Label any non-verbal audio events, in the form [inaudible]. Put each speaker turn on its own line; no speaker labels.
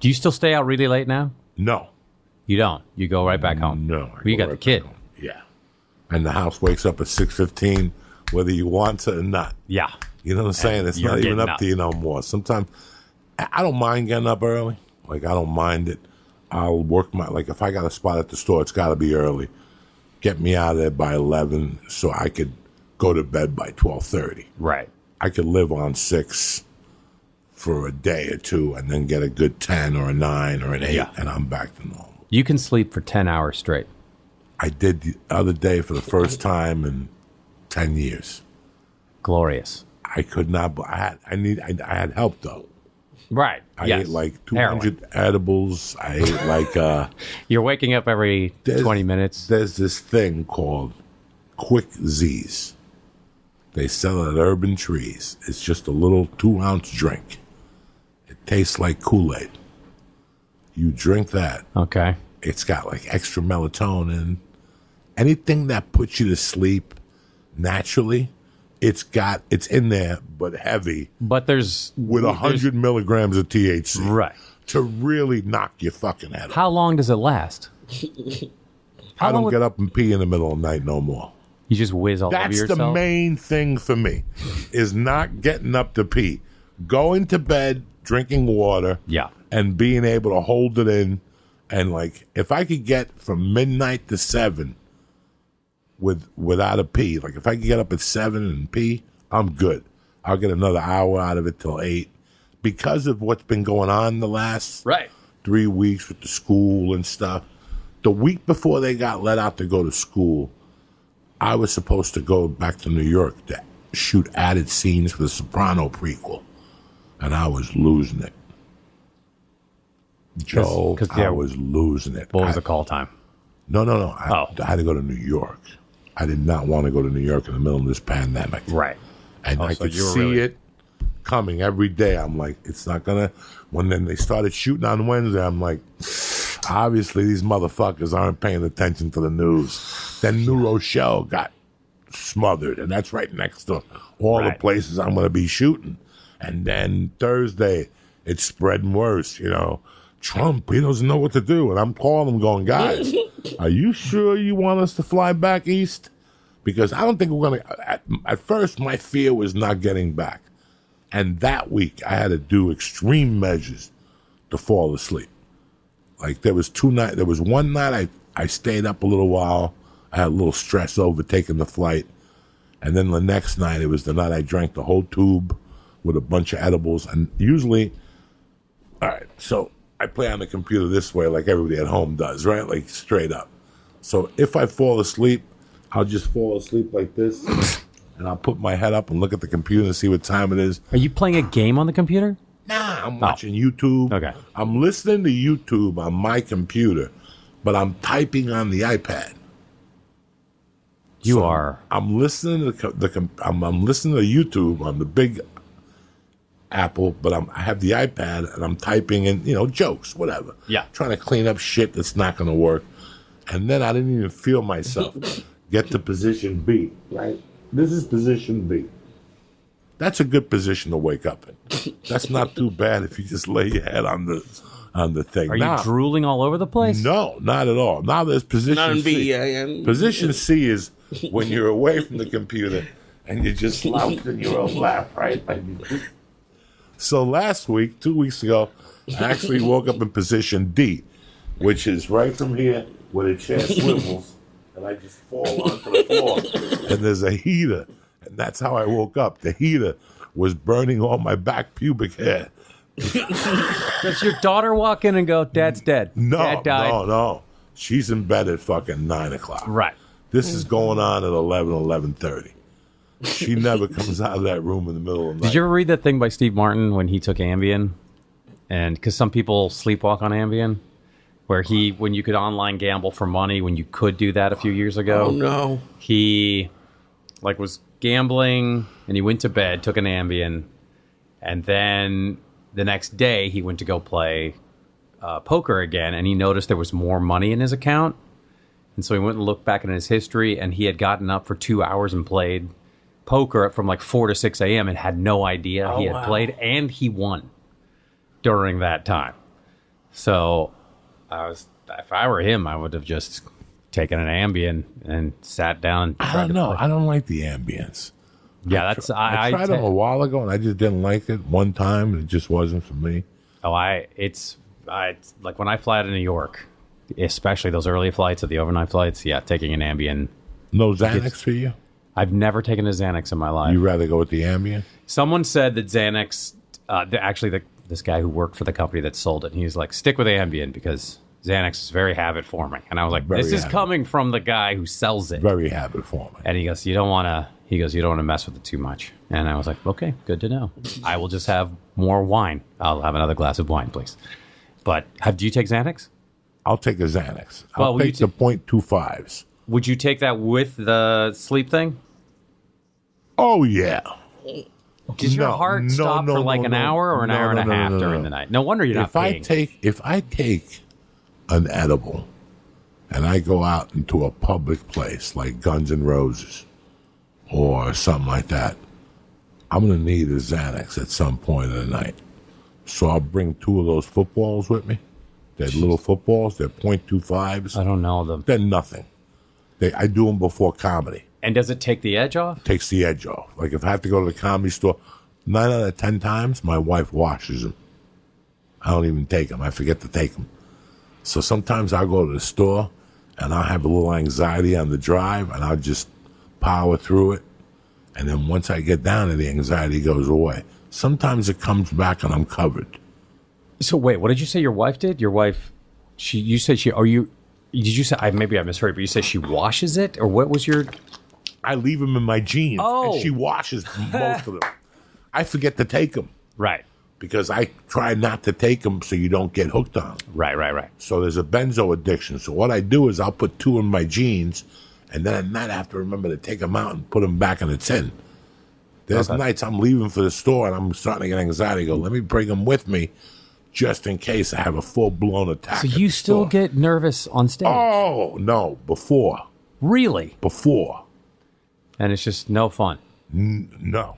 Do you still stay out really late now?
No,
You don't. You go right back home.
no.
Well, you
go
got the
right
kid.
Yeah, and the house wakes up at six fifteen, whether you want to or not.
Yeah.
You know what I'm saying? It's not even up,
up.
to you no more. Sometimes I I don't mind getting up early. Like I don't mind it. I'll work my like if I got a spot at the store, it's got to be early. Get me out of there by eleven, so I could go to bed by twelve thirty.
Right.
I could live on six for a day or two, and then get a good ten or a nine or an eight,
Yeah.
and I'm back to normal.
You can sleep for 10 hours straight.
I did the other day for the first time in ten years.
Glorious.
I could not. I had. I need. I, I had help though.
Right.
I
yes.
ate like
Heroin.
200 edibles. I ate [laughs] like uh
You're waking up every 20 minutes.
there's this thing called Quick Z's. They sell it at Urban Trees. It's just a little two ounce drink. Tastes like Kool Aid. You drink that.
Okay.
It's got like extra melatonin. Anything that puts you to sleep naturally, it's got it's in there, but heavy
But there's
with a hundred milligrams of THC.
Right.
To really knock your fucking head off.
How long does it last?
I don't get up and pee in the middle of the night no more.
You just whiz all over
That's the main thing for me, is not getting up to pee. Going to bed, drinking water,
Yeah.
and being able to hold it in. And like, if I could get from midnight to seven with without a pee, like if I could get up at seven and pee, I'm good. I'll get another hour out of it till eight. Because of what's been going on the last
Right.
three weeks with the school and stuff. The week before they got let out to go to school, I was supposed to go back to New York to shoot added scenes for the Soprano prequel, and I was losing it. Joe,
'cause
I
they're-
was losing it.
What was
I-
the call time?
no, no, no. I,
Oh.
I had to go to New York. I did not want to go to New York in the middle of this pandemic
Right.
and
Oh,
I
so
could see
really-
it coming every day. I'm like, it's not gonna. When then they started shooting on Wednesday, I'm like, obviously these motherfuckers aren't paying attention to the news. Then New Rochelle got smothered, and that's right next to all
Right.
the places I'm gonna be shooting. And then Thursday, it's spreading worse. You know, Trump he doesn't know what to do, and I'm calling him, going, guys, [laughs] are you sure you want us to fly back east? because I don't think we're going to. At, at first, my fear was not getting back. And that week, I had to do extreme measures to fall asleep. Like there was two night, there was one night I, I stayed up a little while. I had a little stress over taking the flight. And then the next night, it was the night I drank the whole tube with a bunch of edibles. And usually, all right, so I play on the computer this way, like everybody at home does, right? Like straight up. So if I fall asleep, I'll just fall asleep like this, and I'll put my head up and look at the computer and see what time it is.
Are you playing a game on the computer?
Nah, I'm watching YouTube.
Okay.
I'm listening to YouTube on my computer, but I'm typing on the iPad.
You
So
are.
I'm listening to the, the com- I'm, I'm listening to YouTube on the big Apple, but I'm, I have the iPad and I'm typing in you know jokes, whatever.
Yeah.
trying to clean up shit that's not going to work. And then I didn't even feel myself get to position B. Right, this is position B. That's a good position to wake up in. That's not too bad if you just lay your head on the on the thing.
Are you
Now-
drooling all over the place?
no, not at all. Now there's position
Not in
C.
B. Yeah, yeah.
Position C is when you're away from the computer and you're just [laughs] slouched in your own lap, right? Like you just- So last week, two weeks ago, I actually woke up in position D, which is right from here where the chair [laughs] swivels, and I just fall onto the floor. And there's a heater, and that's how I woke up. The heater was burning all my back pubic hair.
Does your daughter walk in and go, Dad's dead?
No,
Dad died.
no, no. She's in bed at fucking nine o'clock.
Right.
This is going on at 11, 11.30. She never comes out of that room in the middle of the night.
Did you ever read that thing by Steve Martin when he took Ambien? And because some people sleepwalk on Ambien, where he, when you could online gamble for money, when you could do that a few years ago,
Oh no.
he like was gambling and he went to bed, took an Ambien, and then the next day he went to go play uh, poker again, and he noticed there was more money in his account, and so he went and looked back in his history, and he had gotten up for two hours and played poker from like four to six a.m. and had no idea he oh, had
wow.
played, and he won during that time. So I was, if I were him, I would have just taken an Ambien and sat down. And
I don't
to
know.
play.
I don't like the Ambiens.
yeah, that's
I,
I.
tried
I
them a while ago and I just didn't like it. One time and it just wasn't for me.
oh, I. It's I it's like when I fly to New York, especially those early flights or the overnight flights. Yeah, taking an Ambien.
No Xanax for you?
I've never taken a Xanax in my life.
You rather go with the Ambien?
Someone said that Xanax, uh, the, actually, the, this guy who worked for the company that sold it, he's like, stick with Ambien because Xanax is very habit forming. And I was like,
Very
this is
habit.
coming from the guy who sells it.
Very habit forming.
And he goes, you don't want to. He goes, you don't want to mess with it too much. And I was like, okay, good to know. I will just have more wine. I'll have another glass of wine, please. But have do you take Xanax?
I'll take a Xanax. I'll
Well,
take the point two fives.
Would you take that with the sleep thing?
Oh yeah.
Does your
No,
heart
no,
stop
no,
for like an hour or an hour and a half during the night? No wonder you're
if
not
I take if I take an edible and I go out into a public place like Guns N' Roses or something like that, I'm gonna need a Xanax at some point in the night. So I'll bring two of those footballs with me. They're little footballs. They're .25s.
I don't know them.
They're nothing. They I do them before comedy.
And does it take the edge off?
Takes the edge off. Like if I have to go to the comedy store, nine out of ten times my wife washes them. I don't even take them. I forget to take them. So sometimes I'll go to the store and I'll have a little anxiety on the drive and I'll just power through it. And then once I get down there, the anxiety goes away. Sometimes it comes back and I'm covered.
So wait, what did you say your wife did? Your wife, she, you said she, are you, did you say, I, maybe I misheard, but you said she washes it? Or what was your,
I leave them in my jeans
Oh.
and she washes most of them. [laughs] I forget to take them
right,
because I try not to take them so you don't get hooked on 'em.
right, right, right.
So there's a benzo addiction. So what I do is I'll put two in my jeans, and then at night I have to remember to take them out and put them back in the tin. There's
Okay.
nights I'm leaving for the store and I'm starting to get anxiety. Go, let me bring them with me, just in case I have a full blown attack.
So you still
store.
get nervous on stage?
Oh no! Before,
Really?
before,
And it's just no fun.
no.